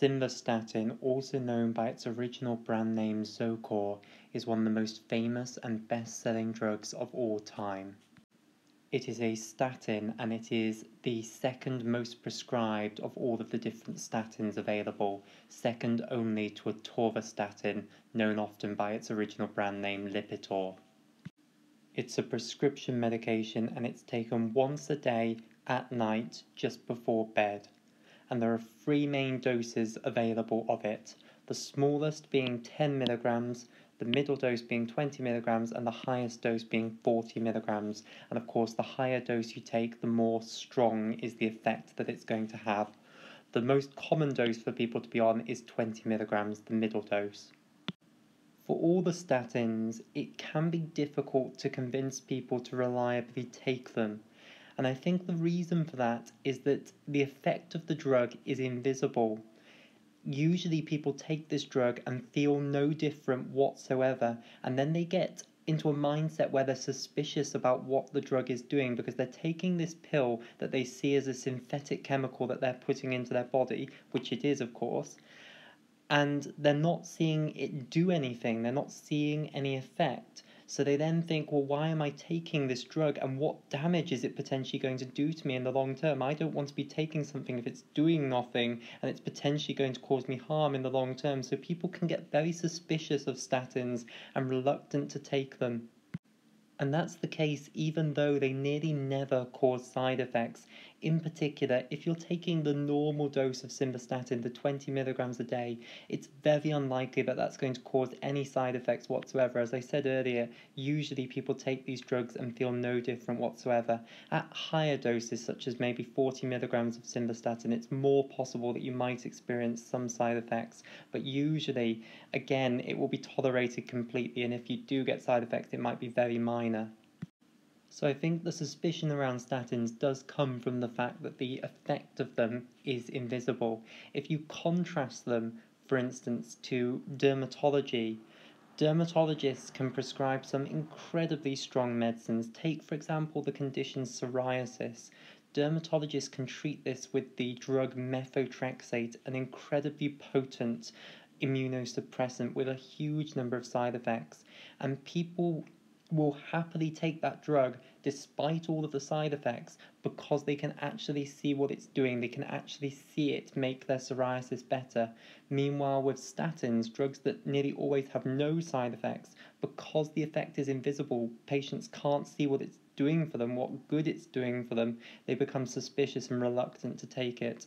Simvastatin, also known by its original brand name Zocor, is one of the most famous and best selling drugs of all time. It is a statin and it is the second most prescribed of all of the different statins available, second only to atorvastatin, known often by its original brand name Lipitor. It's a prescription medication and it's taken once a day at night just before bed. And there are three main doses available of it, the smallest being 10 milligrams, the middle dose being 20 milligrams and the highest dose being 40 milligrams. And of course, the higher dose you take, the more strong is the effect that it's going to have. The most common dose for people to be on is 20 milligrams, the middle dose. For all the statins, it can be difficult to convince people to reliably take them. And I think the reason for that is that the effect of the drug is invisible usually people take this drug and feel no different whatsoever, and then they get into a mindset where they're suspicious about what the drug is doing because they're taking this pill that they see as a synthetic chemical that they're putting into their body, which it is, of course, and they're not seeing it do anything, they're not seeing any effect. So they then think, well, why am I taking this drug and what damage is it potentially going to do to me in the long term? I don't want to be taking something if it's doing nothing and it's potentially going to cause me harm in the long term. So people can get very suspicious of statins and reluctant to take them. And that's the case even though they nearly never cause side effects. In particular, if you're taking the normal dose of simvastatin, the 20 milligrams a day, it's very unlikely that that's going to cause any side effects whatsoever. As I said earlier, usually people take these drugs and feel no different whatsoever. At higher doses, such as maybe 40 milligrams of simvastatin, it's more possible that you might experience some side effects, but usually, again, it will be tolerated completely, and if you do get side effects, it might be very minor. So I think the suspicion around statins does come from the fact that the effect of them is invisible. If you contrast them, for instance, to dermatology, dermatologists can prescribe some incredibly strong medicines. Take, for example, the condition psoriasis. Dermatologists can treat this with the drug methotrexate, an incredibly potent immunosuppressant with a huge number of side effects. And people will happily take that drug despite all of the side effects because they can actually see what it's doing. They can actually see it make their psoriasis better. Meanwhile, with statins, drugs that nearly always have no side effects, because the effect is invisible, patients can't see what it's doing for them, what good it's doing for them, they become suspicious and reluctant to take it.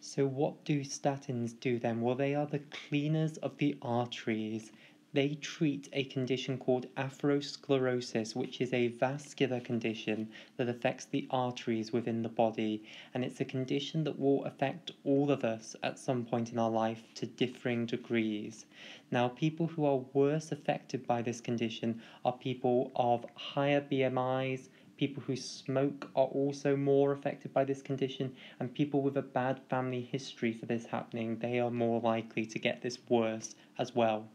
So, what do statins do then? Well, they are the cleaners of the arteries. They treat a condition called atherosclerosis, which is a vascular condition that affects the arteries within the body, and it's a condition that will affect all of us at some point in our life to differing degrees. Now, people who are worse affected by this condition are people of higher BMIs, people who smoke are also more affected by this condition, and people with a bad family history for this happening, they are more likely to get this worse as well.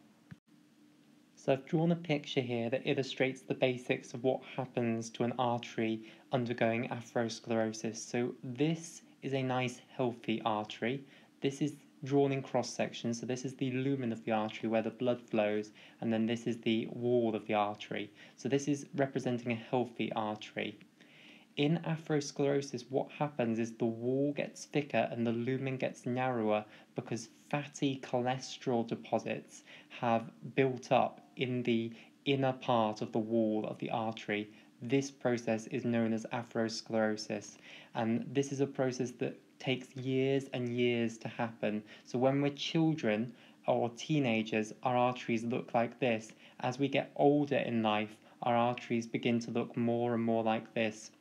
So I've drawn a picture here that illustrates the basics of what happens to an artery undergoing atherosclerosis. So this is a nice healthy artery. This is drawn in cross section. So this is the lumen of the artery where the blood flows, and then this is the wall of the artery. So this is representing a healthy artery. In atherosclerosis, what happens is the wall gets thicker and the lumen gets narrower because fatty cholesterol deposits have built up in the inner part of the wall of the artery. This process is known as atherosclerosis, and this is a process that takes years and years to happen. So, when we're children or teenagers, our arteries look like this. As we get older in life, our arteries begin to look more and more like this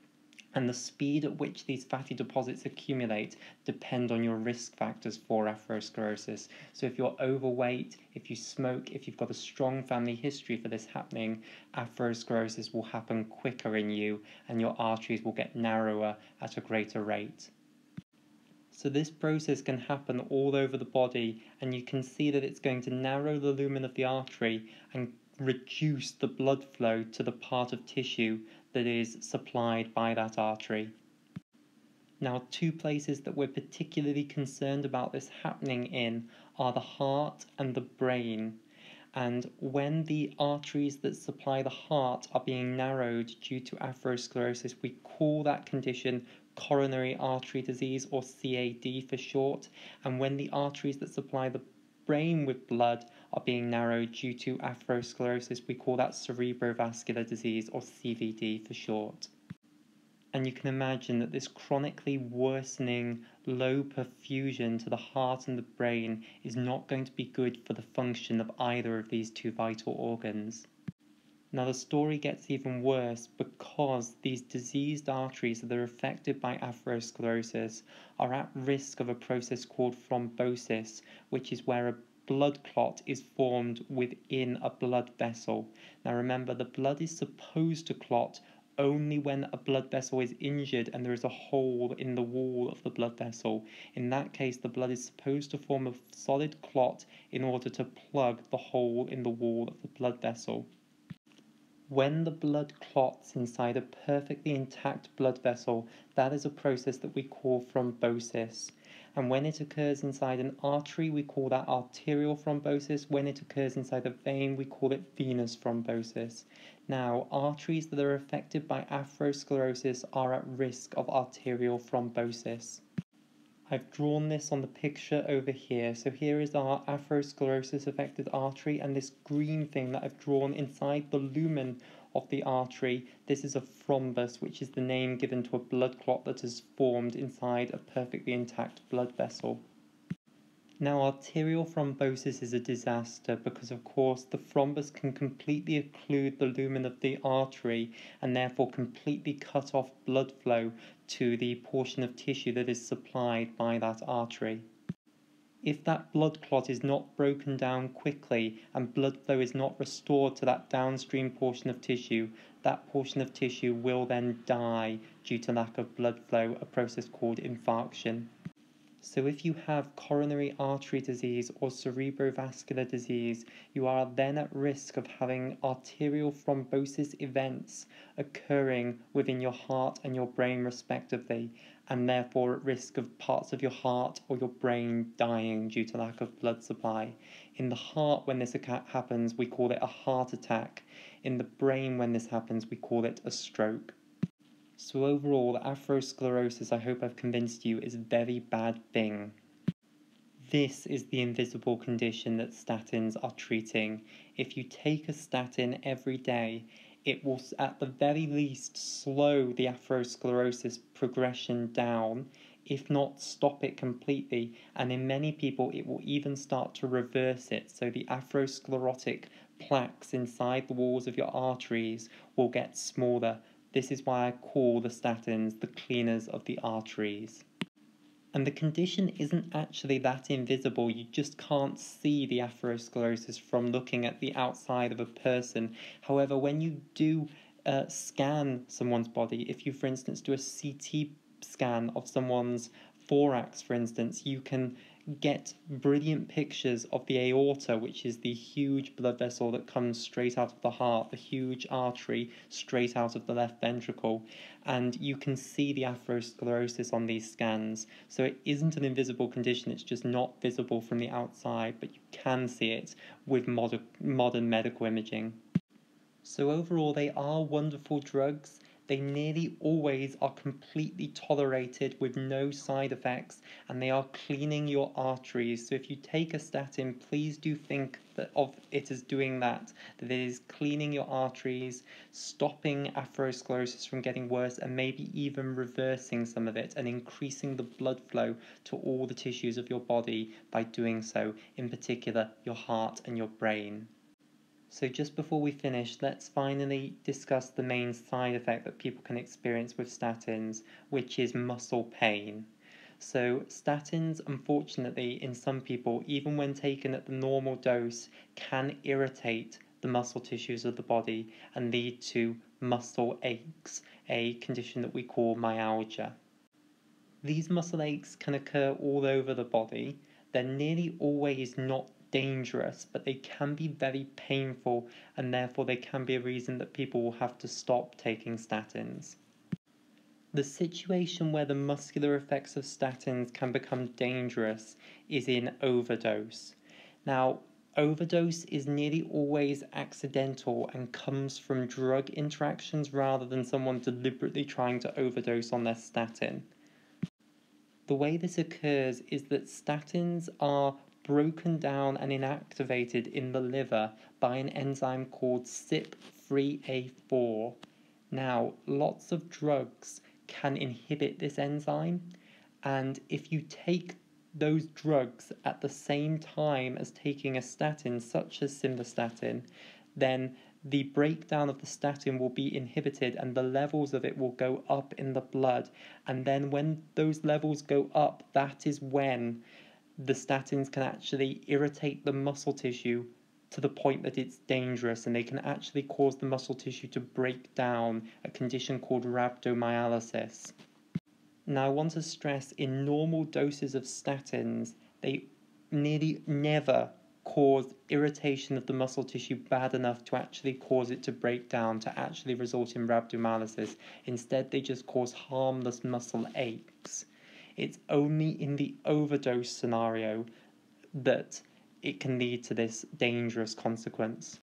and the speed at which these fatty deposits accumulate depend on your risk factors for atherosclerosis. So if you're overweight, if you smoke, if you've got a strong family history for this happening, atherosclerosis will happen quicker in you and your arteries will get narrower at a greater rate. So this process can happen all over the body and you can see that it's going to narrow the lumen of the artery and reduce the blood flow to the part of tissue that is supplied by that artery. Now, two places that we're particularly concerned about this happening in are the heart and the brain. And when the arteries that supply the heart are being narrowed due to atherosclerosis, we call that condition coronary artery disease or CAD for short. And when the arteries that supply the brain with blood are being narrowed due to atherosclerosis, we call that cerebrovascular disease or CVD for short. And you can imagine that this chronically worsening low perfusion to the heart and the brain is not going to be good for the function of either of these two vital organs. Now, the story gets even worse because these diseased arteries that are affected by atherosclerosis are at risk of a process called thrombosis, which is where a blood clot is formed within a blood vessel. Now, remember, the blood is supposed to clot only when a blood vessel is injured and there is a hole in the wall of the blood vessel. In that case, the blood is supposed to form a solid clot in order to plug the hole in the wall of the blood vessel. When the blood clots inside a perfectly intact blood vessel, that is a process that we call thrombosis. And when it occurs inside an artery, we call that arterial thrombosis. When it occurs inside a vein, we call it venous thrombosis. Now, arteries that are affected by atherosclerosis are at risk of arterial thrombosis. I've drawn this on the picture over here. So here is our atherosclerosis affected artery and this green thing that I've drawn inside the lumen of the artery. This is a thrombus, which is the name given to a blood clot that is formed inside a perfectly intact blood vessel. Now, arterial thrombosis is a disaster because, of course, the thrombus can completely occlude the lumen of the artery and therefore completely cut off blood flow to the portion of tissue that is supplied by that artery. If that blood clot is not broken down quickly and blood flow is not restored to that downstream portion of tissue, that portion of tissue will then die due to lack of blood flow, a process called infarction. So if you have coronary artery disease or cerebrovascular disease, you are then at risk of having arterial thrombosis events occurring within your heart and your brain respectively, and therefore at risk of parts of your heart or your brain dying due to lack of blood supply. In the heart, when this happens, we call it a heart attack. In the brain, when this happens, we call it a stroke. So overall, atherosclerosis, I hope I've convinced you, is a very bad thing. This is the invisible condition that statins are treating. If you take a statin every day, it will at the very least slow the atherosclerosis progression down, if not stop it completely, and in many people it will even start to reverse it, so the atherosclerotic plaques inside the walls of your arteries will get smaller, this is why I call the statins the cleaners of the arteries. And the condition isn't actually that invisible, you just can't see the atherosclerosis from looking at the outside of a person. However, when you do uh, scan someone's body, if you, for instance, do a CT scan of someone's thorax, for instance, you can get brilliant pictures of the aorta, which is the huge blood vessel that comes straight out of the heart, the huge artery straight out of the left ventricle. And you can see the atherosclerosis on these scans. So it isn't an invisible condition, it's just not visible from the outside, but you can see it with mod- modern medical imaging. So, overall, they are wonderful drugs they nearly always are completely tolerated with no side effects and they are cleaning your arteries. So if you take a statin, please do think that of it as doing that, that it is cleaning your arteries, stopping atherosclerosis from getting worse, and maybe even reversing some of it and increasing the blood flow to all the tissues of your body by doing so, in particular your heart and your brain. So just before we finish, let's finally discuss the main side effect that people can experience with statins, which is muscle pain. So statins, unfortunately, in some people, even when taken at the normal dose, can irritate the muscle tissues of the body and lead to muscle aches, a condition that we call myalgia. These muscle aches can occur all over the body. They're nearly always not dangerous, but they can be very painful, and therefore they can be a reason that people will have to stop taking statins. The situation where the muscular effects of statins can become dangerous is in overdose. Now, overdose is nearly always accidental and comes from drug interactions rather than someone deliberately trying to overdose on their statin. The way this occurs is that statins are broken down and inactivated in the liver by an enzyme called CYP3A4. Now, lots of drugs can inhibit this enzyme, and if you take those drugs at the same time as taking a statin, such as simvastatin, then the breakdown of the statin will be inhibited and the levels of it will go up in the blood. And then, when those levels go up, that is when the statins can actually irritate the muscle tissue to the point that it's dangerous and they can actually cause the muscle tissue to break down, a condition called rhabdomyolysis. Now, I want to stress in normal doses of statins, they nearly never cause irritation of the muscle tissue bad enough to actually cause it to break down, to actually result in rhabdomyolysis. Instead, they just cause harmless muscle aches. It's only in the overdose scenario that it can lead to this dangerous consequence.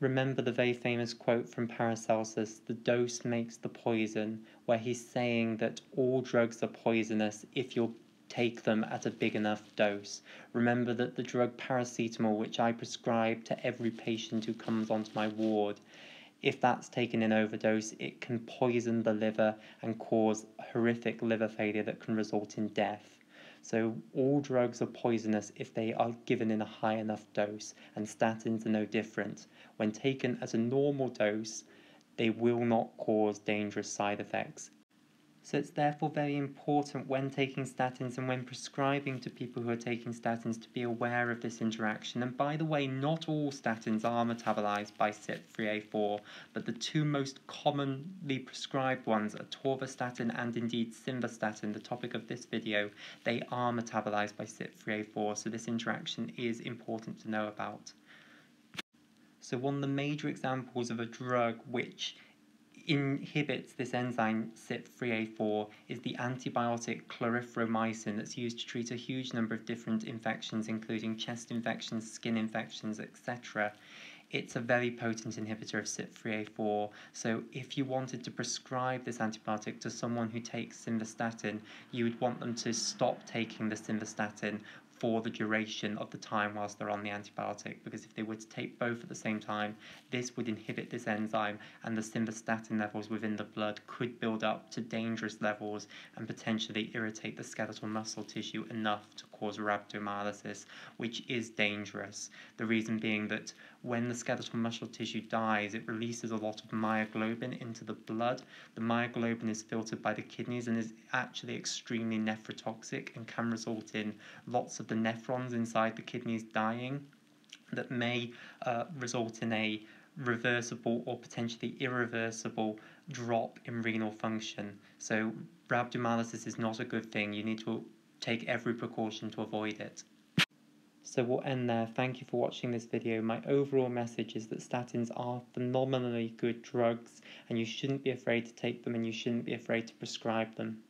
Remember the very famous quote from Paracelsus the dose makes the poison, where he's saying that all drugs are poisonous if you take them at a big enough dose. Remember that the drug paracetamol, which I prescribe to every patient who comes onto my ward, if that's taken in overdose, it can poison the liver and cause horrific liver failure that can result in death. So, all drugs are poisonous if they are given in a high enough dose, and statins are no different. When taken at a normal dose, they will not cause dangerous side effects. So it's therefore very important when taking statins and when prescribing to people who are taking statins to be aware of this interaction. And by the way, not all statins are metabolized by CYP3A4, but the two most commonly prescribed ones are atorvastatin and indeed simvastatin, the topic of this video. They are metabolized by CYP3A4, so this interaction is important to know about. So one of the major examples of a drug which inhibits this enzyme CYP3A4 is the antibiotic clarithromycin that's used to treat a huge number of different infections, including chest infections, skin infections, etc. It's a very potent inhibitor of CYP3A4, so if you wanted to prescribe this antibiotic to someone who takes simvastatin, you would want them to stop taking the simvastatin for the duration of the time whilst they're on the antibiotic because if they were to take both at the same time this would inhibit this enzyme and the simvastatin levels within the blood could build up to dangerous levels and potentially irritate the skeletal muscle tissue enough to cause rhabdomyolysis which is dangerous. The reason being that when the skeletal muscle tissue dies it releases a lot of myoglobin into the blood the myoglobin is filtered by the kidneys and is actually extremely nephrotoxic and can result in lots of the nephrons inside the kidneys dying that may uh, result in a reversible or potentially irreversible drop in renal function. So, rhabdomyolysis is not a good thing. You need to take every precaution to avoid it. So we'll end there. Thank you for watching this video. My overall message is that statins are phenomenally good drugs and you shouldn't be afraid to take them and you shouldn't be afraid to prescribe them.